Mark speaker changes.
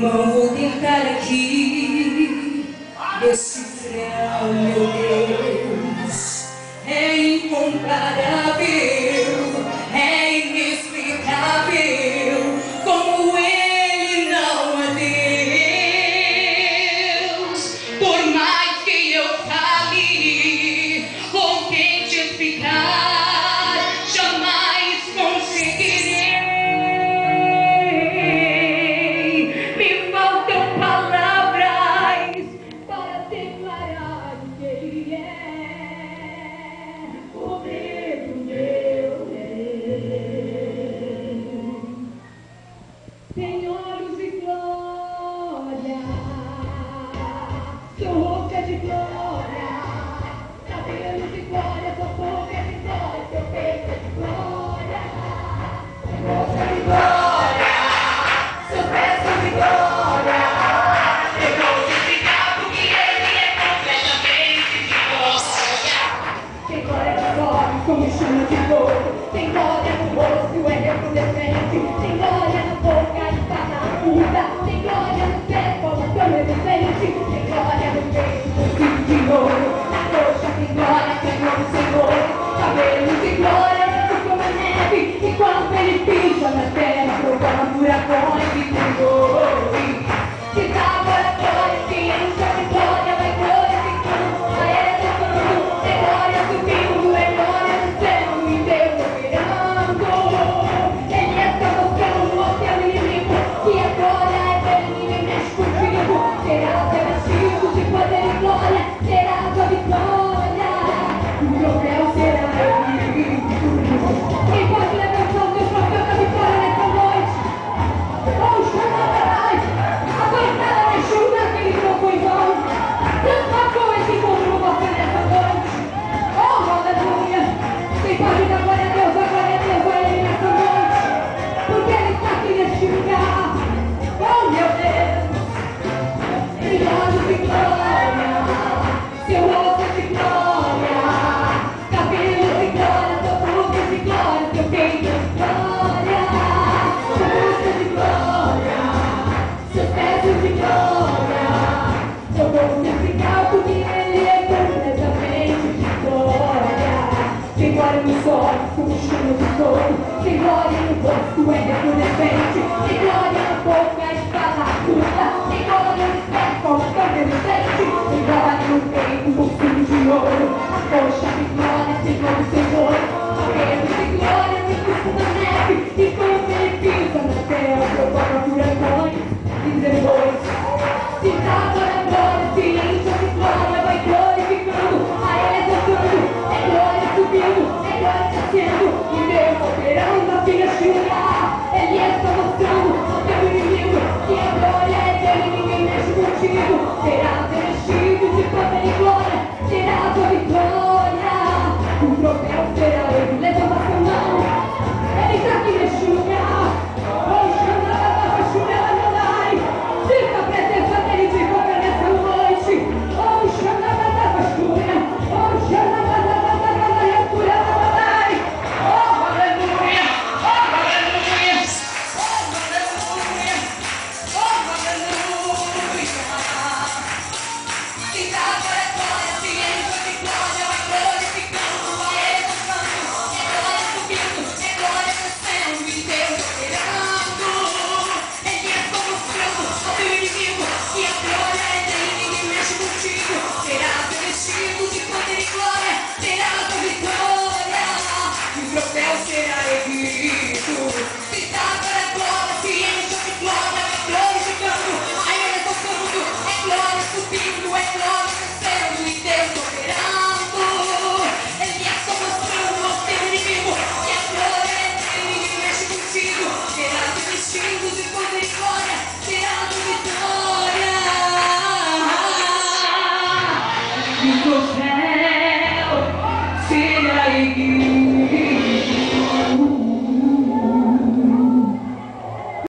Speaker 1: não vou tentar aqui desse declarar o que ele é. O medo meu é rei. Tem e glória. Tem glória no rosto é resplandecente Tem glória no povo é a espada curta glória no espeto, o cabelo Tem glória no peito, um filho de ouro. A coxa de glória, Senhor do Senhor A pedra de glória, no é custa da neve. E foi o benefício na terra, eu vou procurar e depois Se dava Deus